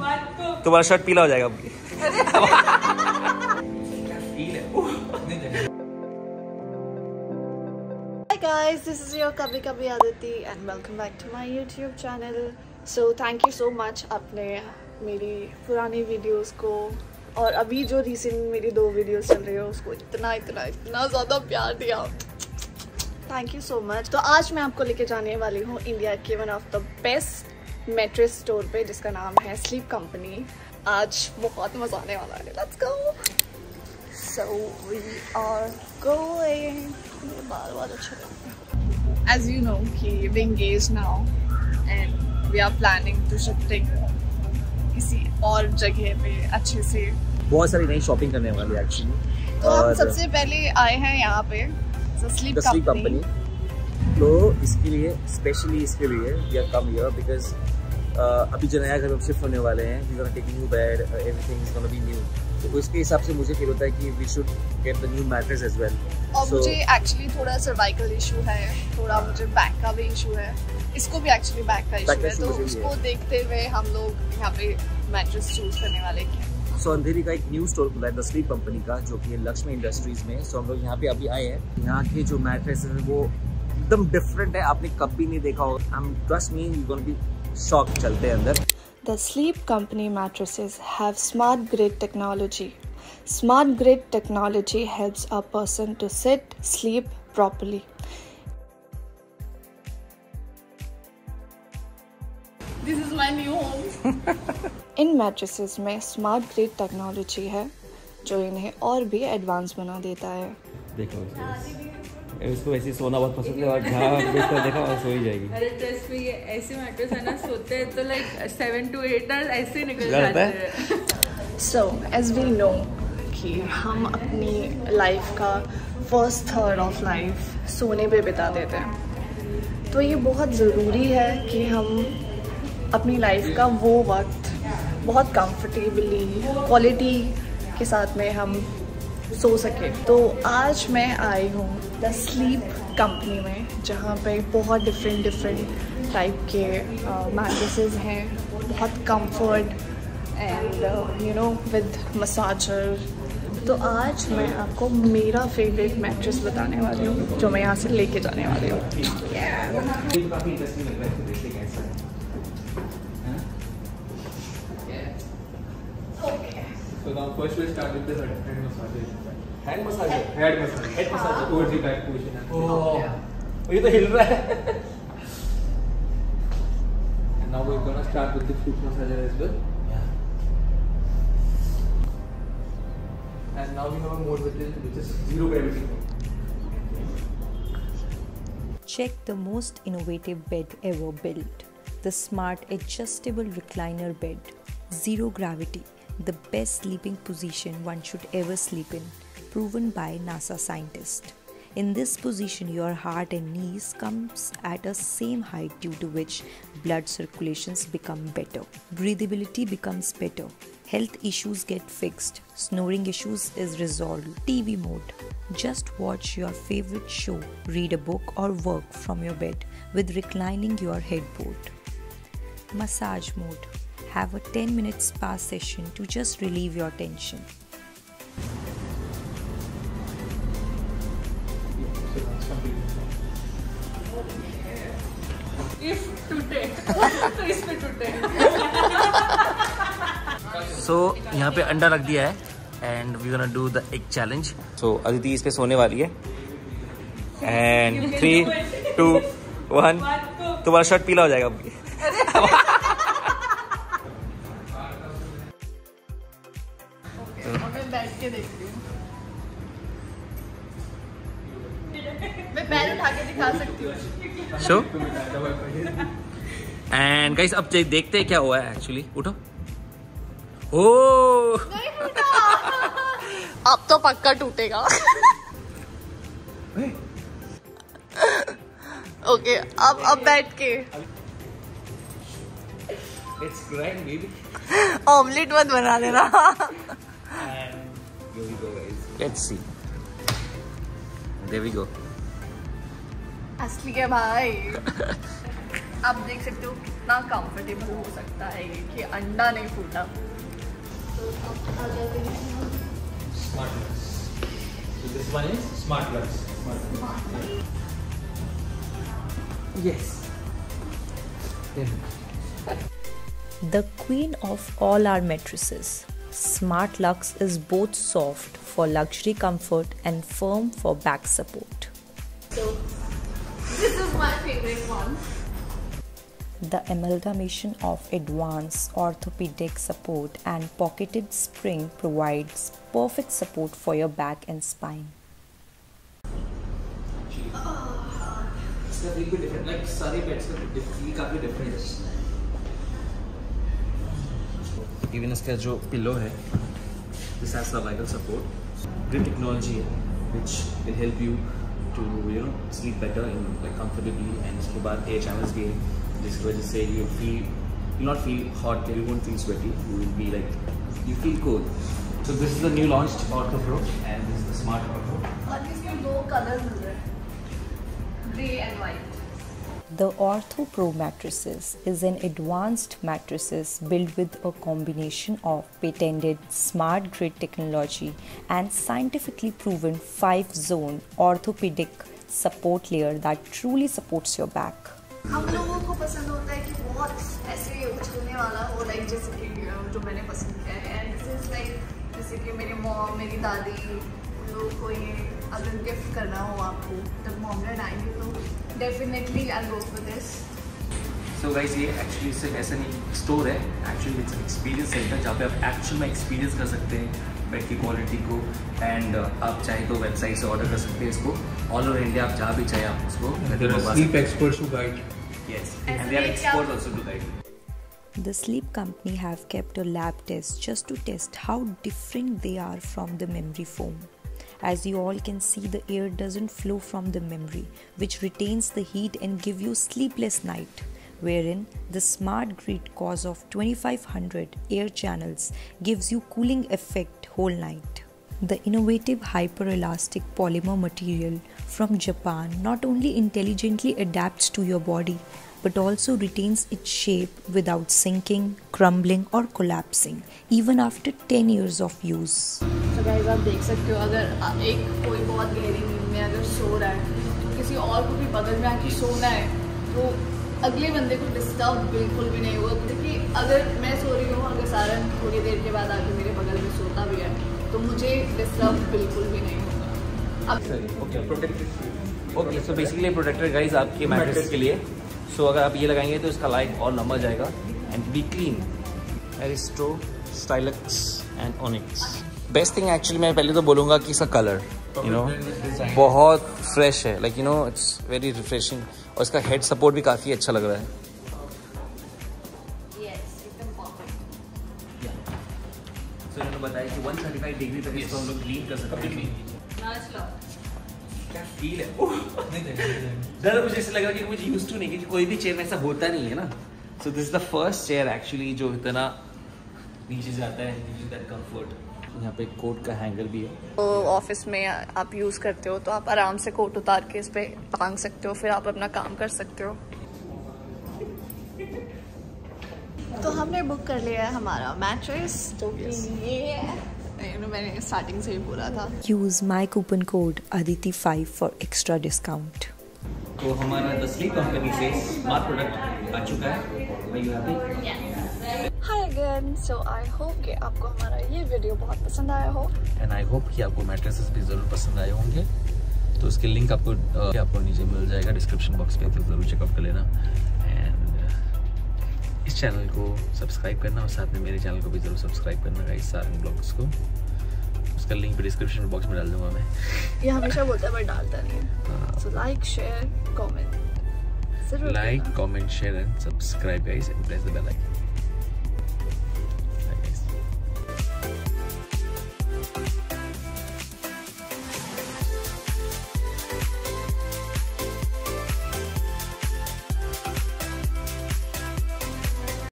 तुम्हारा शर्ट पीला हो जाएगा guys, this is your Kabhi Kabhi Aditi and welcome back to my YouTube channel. So thank you so much आपने मेरी पुरानी वीडियोस को और अभी जो रिसेंट मेरी दो वीडियोस चल रही है उसको इतना इतना इतना ज़्यादा प्यार दिया। थैंक यू सो मच तो आज मैं आपको लेके जाने वाली हूँ इंडिया के one of the best mattress store पे जिसका नाम है स्लीप कंपनी आज बहुत मज़ा आने वाला है। Let's go we are going. मेरे बाल बहुत अच्छे हैं। As you know, कि we engaged now and we are planning to shifting किसी और जगह पे अच्छे से। बहुत सारी नई शॉपिंग करने वाली एक्चुअली तो हम सबसे पहले आए हैं यहाँ पे स्लीप कंपनी तो इसके लिए स्पेशली इसके लिए we are come here because अभी जो नया घर में शिफ्ट होने वाले हैं we take new bed everything is gonna be new तो उसके हिसाब से मुझे फील होता है कि we should get the new mattress as well और so, मुझे एक्चुअली थोड़ा सर्वाइकल इशू है थोड़ा मुझे बैक का भी इशू है। इसको भी एक्चुअली बैक का इशू है। तो भी है। उसको देखते हुए हम लोग यहाँ पे मैट्रेस चूज़ करने वाले हैं। सो so, अंधेरी का एक न्यू स्टोर खुला है द स्लीप कंपनी का जो कि लक्ष्मी इंडस्ट्रीज़ में। सो so, हम लोग यहाँ पे अभी आए हैं। यहाँ के जो मैट्रेस है वो एकदम डिफरेंट है आपने कभी नहीं देखा होगा। शॉक चलते हैं अंदर। The sleep company mattresses have smart grid technology smart grid technology helps a person to set sleep properly in mattresses में स्मार्ट ग्रेड टेक्नोलॉजी है जो इन्हें और भी एडवांस बना देता है। देखो उसको उसको वैसे सोना बहुत पसंद है और जहाँ बिस्तर देखा वहाँ सो ही जाएगी। अरे ट्रस्ट में ये ऐसे मैट्रेस है ना सोते हैं तो like seven to eight hours ऐसे निकल जाते हैं। सो एज वी नो कि हम अपनी लाइफ का फ़र्स्ट थर्ड ऑफ़ लाइफ सोने पे बिता देते हैं। तो ये बहुत ज़रूरी है कि हम अपनी लाइफ का वो वक्त बहुत कंफर्टेबली क्वालिटी के साथ में हम सो सके। तो आज मैं आई हूँ द स्लीप कंपनी में, जहाँ पे बहुत डिफरेंट डिफरेंट टाइप के मैट्रेसेस हैं। बहुत comfort and you know with massager तो आज मैं आपको मेरा फेवरेट मैट्रेस बताने वाली हूँ, जो मैं यहाँ से लेके जाने वाली हूँ। काफ़ी now first we'll start with the head, head massage. Hand massage Head massage. Head massage. Towards the back position. ये तो हिल रहा है And now we're gonna start with the foot massager as well. And now we have a mode which is, which is zero gravity mode. Check the most innovative bed ever built the smart adjustable recliner bed. Zero gravity, the best sleeping position one should ever sleep in, proven by NASA scientists. In this position, your heart and knees comes at a same height due to which blood circulations become better. Breathability becomes better. Health issues get fixed. Snoring issues is resolved. TV mode. Just watch your favorite show, read a book or work from your bed with reclining your headboard. Massage mode. Have a 10 minute spa session to just relieve your tension. So. If टूटे तो इस पे टूटे यहाँ पे अंडा रख दिया है and we gonna do the egg challenge so Aditi इस पे सोने वाली है एंड थ्री टू वन तुम्हारा शर्ट पीला हो जाएगा अभी मैं बैठ के देखती हूँ। मैं पैर उठा के दिखा सकती हूँ। शो एंड गाइस अब देखते हैं क्या हुआ है एक्चुअली उठो। ओ! अब तो पक्का टूटेगा। ओके अब अब बैठ के। इट्स ग्रैंड बेबी ऑमलेट मत बना देना। Let's see there we go असली है भाई आप देख सकते हो कितना कंफर्टेबल हो सकता है ये कि अंडा नहीं फूटा तो अब आ जाते हैं हम Smart Lux. So this one is Smart Lux. Smart Lux. Yes. The queen of all our mattresses. Smart Lux is both soft for luxury comfort and firm for back support. So this is my favorite one. The amalgamation of advanced orthopedic support and pocketed spring provides perfect support for your back and spine. इसका feel भी different, like सारे beds का feel काफी different है. Even इसका जो pillow है this has survival support great technology है which will help you to you know sleep better in like comfortably and उसके बाद एयर चैनल्स भी है, जिसकी वजह से you feel you not feel hot you won't feel sweaty you will be like you feel cold so this is the new launch out of road and this is the smart of road दो colour grey and white The Ortho Pro mattresses is an advanced mattresses built with a combination of patented smart grid technology and scientifically proven 5 zone orthopedic support layer that truly supports your back. हम लोगों को पसंद होता है कि बहुत ऐसे उछलने वाला हो लाइक जैसे कि अ, जो मैंने पसंद किया है एंड दिस इज लाइक जैसे कि मेरी मॉम मेरी दादी उन लोगों को ये अगर गिफ्ट करना हो आपको तब मॉम आएँगे तो definitely I go for this so guys ये एक्चुअली सिर्फ़ ऐसा नहीं स्टोर है. एक्चुअली इट्स एक्सपीरियंस सेंटर जहाँ पे आप एक्चुअल में एक्सपीरियंस कर सकते हैं बेड की क्वालिटी को एंड आप चाहे तो वेबसाइट से ऑर्डर कर सकते हैं इसको. ऑल ओवर इंडिया आप जहाँ भी चाहे आप उसको. The sleep company have kept a lab test just to test how different they are from the memory foam. As you all can see, the air doesn't flow from the memory, which retains the heat and give you sleepless night. Wherein the smart grid cause of 2500 air channels gives you cooling effect whole night. The innovative hyperelastic polymer material from Japan not only intelligently adapts to your body but also retains its shape without sinking, crumbling, or collapsing, even after 10 years of use. Guys आप देख सकते हो अगर एक कोई बहुत गहरी नींद में अगर सो रहा है तो किसी और को भी बगल में आके सोना है तो अगले बंदे को डिस्टर्ब बिल्कुल भी नहीं होगा देखिए अगर मैं सो रही हूँ अगर सारन थोड़ी देर के बाद आके मेरे बगल में सोता भी है तो मुझे डिस्टर्ब बिल्कुल भी नहीं होगा अब Okay, protected. Okay, so basically आपके मैट्रेस के लिए. सो So अगर आप ये लगाएँगे तो इसका लाइफ और लंबा जाएगा and be clean. Aristo, Stylux and Onyx. Best thing actually मैं पहले तो बोलूँगा कि इसका कलर यू नो बहुत फ्रेश है। Like you know it's very refreshing और इसका हेड सपोर्ट भी काफ़ी अच्छा लग रहा है। बताया कि 135 डिग्री तक इसको हम लोग क्लीन कर सकते हैं। नाच लो क्या फील है? ज़्यादा मुझे ऐसा लग रहा है कि मुझे यूज़ टू नहीं क्योंकि कोई भी चेयर में ऐसा होता नहीं है ना। So this is the first chair actually जो इतना नीचे जाता है दैट कंफर्ट यहाँ पे कोट का हैंगर भी है। तो ऑफ़िस में आप यूज़ करते हो तो आप आराम से कोट उतार के इस पे टांग सकते हो फिर आप अपना काम कर सकते हो। तो हमने बुक कर लिया है हमारा मैट्रेस जो कि ये है। मैंने स्टार्टिंग से ही बोला था। Use my coupon code code Aditi5 for extra discount. तो हमारा द कंपनी से स्मार्ट प्रोडक्ट आ चुका है? अगेन सो आई होप कि आपको हमारा ये वीडियो बहुत पसंद आया हो। एंड आई होप कि आपको मैट्रेसेस भी ज़रूर पसंद आए होंगे। तो उसके लिंक आपको आपको नीचे मिल जाएगा डिस्क्रिप्शन बॉक्स में तो ज़रूर चेकआउट कर लेना। एंड इस चैनल को सब्सक्राइब करना और साथ में मेरे चैनल को भी ज़रूर सब्सक्राइब करना गाइस सारंग ब्लॉग्स को। उसका लिंक डिस्क्रिप्शन बॉक्स में डाल दूँगा मैं। ये हमेशा बोलता है बट डालता नहीं। So like share comment like. Comment share and subscribe guys and press the bell icon